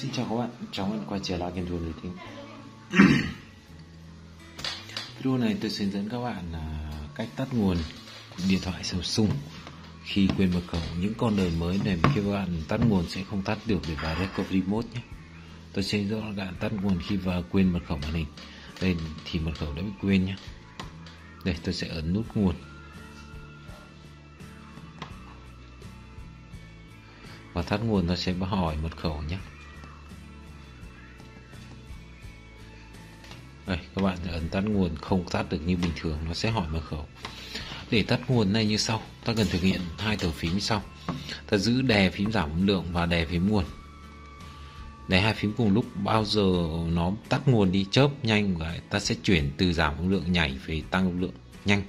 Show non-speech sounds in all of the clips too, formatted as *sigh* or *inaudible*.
Xin chào các bạn, chào các bạn quay trở lại kênh Rùa người Tính Video này tôi sẽ hướng dẫn các bạn là cách tắt nguồn điện thoại Samsung khi quên mật khẩu. Những con đời mới này khi các bạn tắt nguồn sẽ không tắt được để vào recovery mode nhé. Tôi sẽ hướng dẫn các bạn tắt nguồn khi vào quên mật khẩu màn hình. Đây thì mật khẩu đã bị quên nhé. Đây tôi sẽ ấn nút nguồn. Và tắt nguồn nó sẽ hỏi mật khẩu nhé. Đây, các bạn ấn tắt nguồn không tắt được như bình thường, nó sẽ hỏi mật khẩu. Để tắt nguồn này như sau, ta cần thực hiện hai tờ phím như sau. Ta giữ đè phím giảm âm lượng và đè phím nguồn. Đè hai phím cùng lúc, bao giờ nó tắt nguồn đi, chớp nhanh và ta sẽ chuyển từ giảm âm lượng nhảy về tăng âm lượng nhanh.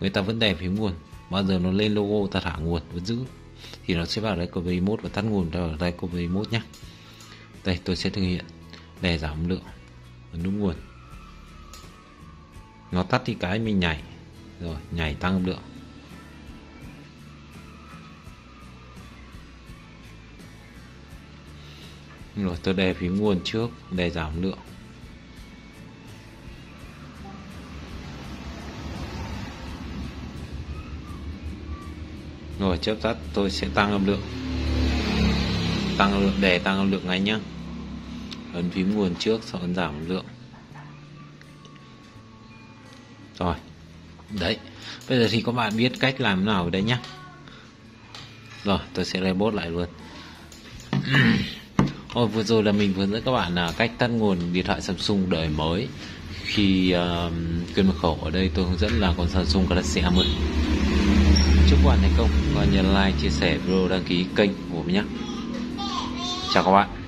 Người ta vẫn đè phím nguồn, bao giờ nó lên logo, ta thả nguồn, vẫn giữ. Thì nó sẽ vào recovery mode và tắt nguồn vào recovery mode nhé đây, tôi sẽ thực hiện, đè giảm âm lượng ấn nút nguồn nó tắt thì cái mình nhảy. Rồi, nhảy tăng âm lượng. Rồi tôi đè phím nguồn trước để giảm lượng. Rồi, chớp tắt, tôi sẽ tăng âm lượng. Tăng âm lượng để tăng âm lượng ngay nhá. Ấn phím nguồn trước sau ấn giảm âm lượng rồi. Đấy. Bây giờ thì các bạn biết cách làm nào ở đây nhá. Rồi tôi sẽ reboot lại luôn. *clears throat* Ôi, vừa rồi là mình vừa dẫn các bạn là cách tắt nguồn điện thoại Samsung đời mới. Khi uh, quên mật khẩu ở đây tôi hướng dẫn là con Samsung Galaxy A10 chúc các bạn thành công. Và nhấn like chia sẻ video đăng ký kênh của mình nhé chào các bạn.